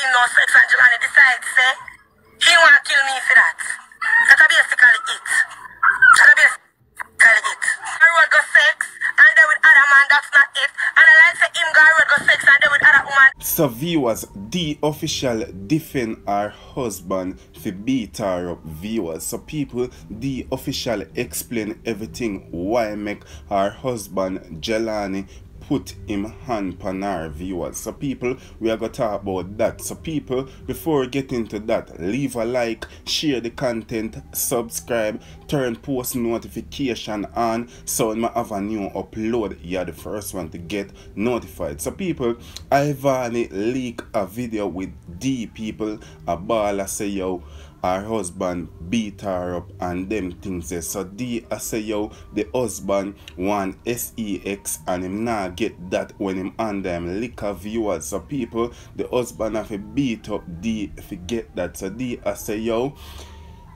him no sex and Jelani decides, say, he want to kill me for that. That's basically it. That's basically it. I road go sex and then with other man, that's not it. And I like say him go road go sex and then with other woman. So viewers, Dee Official defend our husband for beat her up viewers. So people, Dee Official explain everything why make our husband Jelani put him hand viewers. So people, we are to talk about that. So people, before we get into that, leave a like, share the content, subscribe, turn post notification on so when I have a new upload, you're the first one to get notified. So people, Ivany leak a video with D people, a baller say yo, her husband beat her up and them things there. So D I say yo the husband want sex and him not get that when him on them liquor viewers. So people the husband have to beat up D if you get that. So D I say yo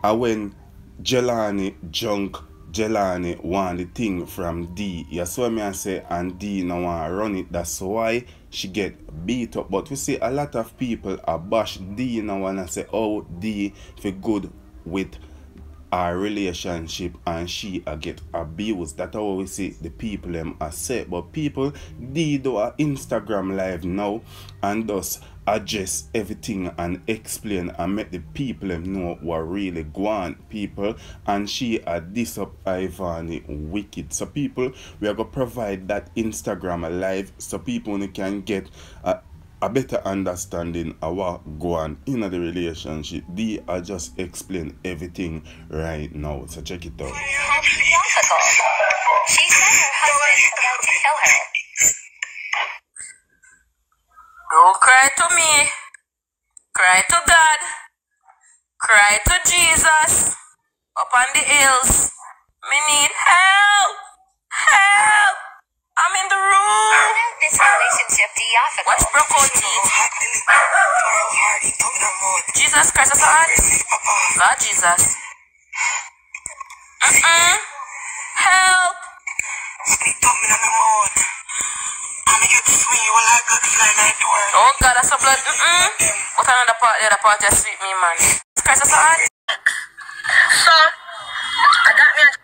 I when Jelani junk Jelani want the thing from D. You saw me I say and D now want run it. That's why she get beat up. But we see a lot of people are bash D now and say oh D for good with our relationship and she a get abused. That's how we see the people them are say. But people D do Instagram live now and thus address everything and explain and make the people them know what really going people and she a this up Ivany wicked so people we are gonna provide that Instagram live so people can get a better understanding our go on in the relationship they are just explain everything right now so check it out. Don't cry to me. Cry to God. Cry to Jesus. Up on the hills. Me need help. Help. I'm in the room. This relationship theatrical. Watch broke teeth. Jesus Christ, that's Lord. Lord Jesus. Mm-mm. Help. Oh God, that's a blood. Mm-mm. What another part, the other part just sweet me, man. Jesus Christ, that's Lord. So, I got me and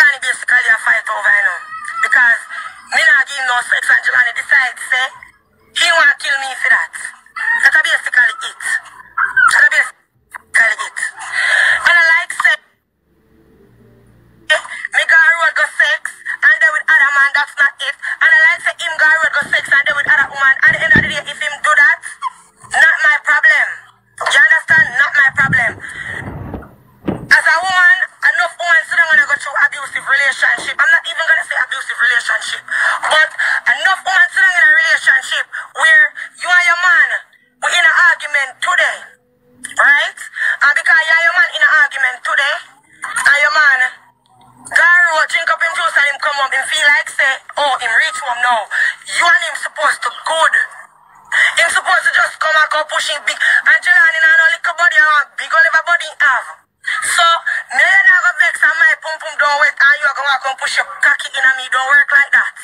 Jelani basically a fight over, you know. Because me not give him no sex and Jelani abusive relationship. I'm not even gonna say abusive relationship, but enough women sit down in a relationship where you and your man were in an argument today, right? And because you and your man in an argument today, and your man Garo drink up him juice and him come up, him feel like say, oh, him reach home now. You and him supposed to good. Him supposed to just come and go pushing big. And Jelani not only little body and big oliver body have. To push your cocky in on me. Don't work like that.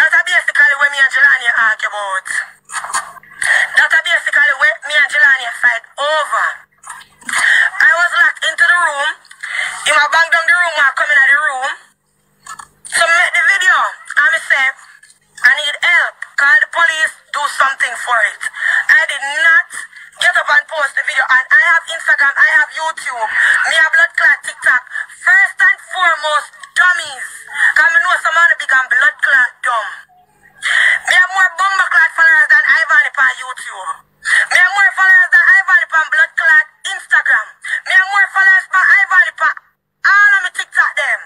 That's basically what me and Jelani argue about. That's basically what me and Jelani fight over. I was locked into the room. Him a bang down the room and come in the room. So me make the video. And me say, I need help. Call the police, do something for it. I did not get up and post the video. And I have Instagram, I have YouTube. Me have blood clot TikTok. First and foremost, dummies. Cause me know some of the big and blood clot dumb. Me have more bomber clot followers than Ivan on YouTube. Me have more followers than Ivan on blood clot Instagram. Me have more followers than Ivan on all of me TikTok them.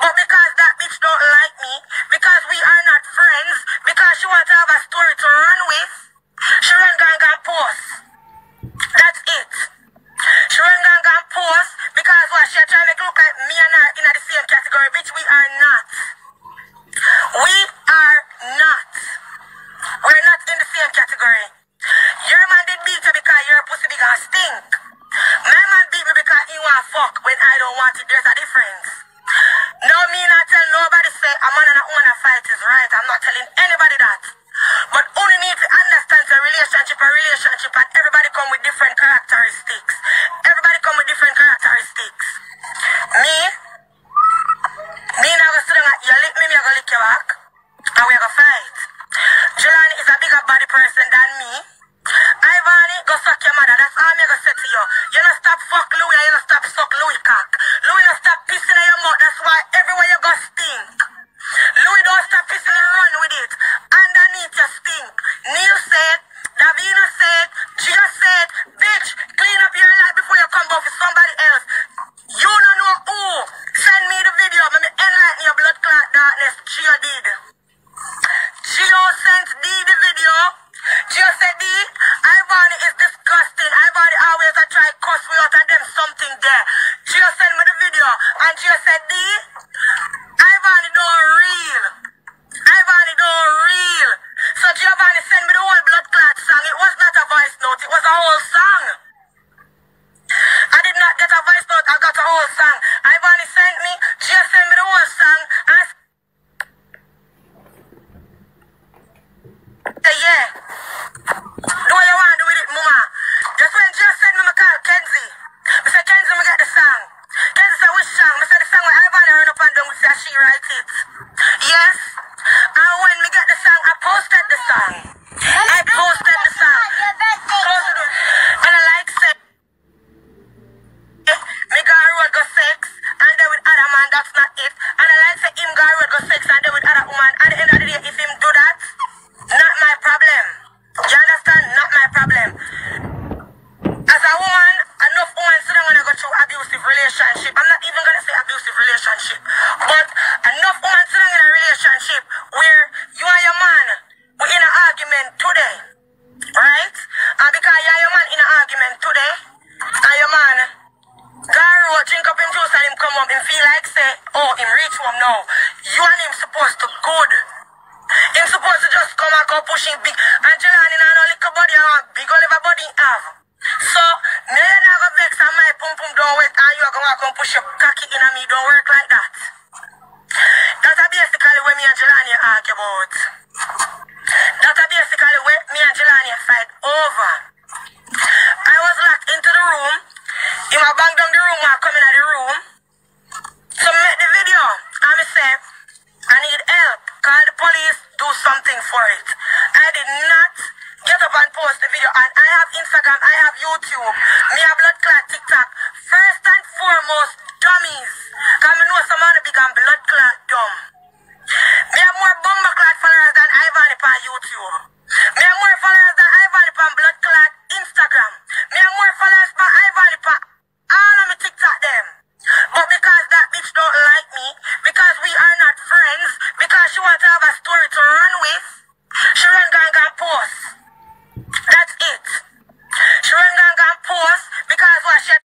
But because that bitch don't like me, because we are not friends, because she want to have a story to run with, she run gang gang post. That's it. She run gang gang post because what she trying to make look like me and her in the same category, bitch. We are not. We are not. We're not in the same category. Your man did beat you because your pussy big and stink. My man beat me because he want fuck when I don't want it. There's a difference. No, me not tell nobody say a man and a woman a fight is right. I'm not telling anybody that. But only need to understand a relationship, a relationship, and everybody come with different characteristics. Everybody come with different characteristics. Me, me now go sit down, you lick me, me I go lick your back, and we are gonna fight. Jelani is a bigger body person than me. Ivany, go suck your mother. That's all me go say to you. You don't stop fuck Louis, and you don't stop suck Louis cock. Louis don't stop pissing in your mouth. That's why everywhere you go stink. Louis don't stop pissing and run with it. Underneath you stink. Neil said, Davina said, Gia said, bitch, clean up your life before you come out for somebody else. You don't know who. Send me the video. Let me enlighten your blood clot darkness. Gia did. Gio sent D the video. Gio said D, Ivany is disgusting. Ivany always a try cuss me out and them something there. Gio sent me the video and Gio said D, Ivany don't real. Ivany don't real. So Giovanni sent me the whole blood clot song. It was not a voice note, it was a whole song. I did not get a voice note, I got a whole song. Ivany sent me, Gio sent me the whole song and say yeah. Do what you want to do with it, mama. Just when just send me my call, Kenzie. I say, Kenzie, me get the song. Kenzie say, which song? I say, the song where Ivan run up and down, we say, she write it. Yes. And when me get the song, I posted the song. I posted the song. Close the door. And I like say, me go road go sex, and then with other man, that's not it. And I like say, him go road go sex, and then with other woman. At the end of the day, if him do that, not my problem. You understand? Not my problem. As a woman, enough women sit down and go through abusive relationship. I'm not even gonna say abusive relationship, but enough women sit down in a relationship where you and your man were in an argument today, right? And because you and your man in an argument today, and your man Garo drink up him juice and him come home, him feel like say, oh, him reach home now. You and him supposed to good. Him supposed to just come and go pushing big. And Jelani and no little body and big of body him have. So, you not go vex and my pum pum don't wet and you are going to come push your cocky in and me don't work like that. That's basically what me and Jelani argue about. That's basically what me and Jelani fight over. I was locked into the room. He ma bang down the room and come in the room. So me make the video. And me say, I need help. Call the police, do something for it. I did not get up and post the video. And I have I have YouTube,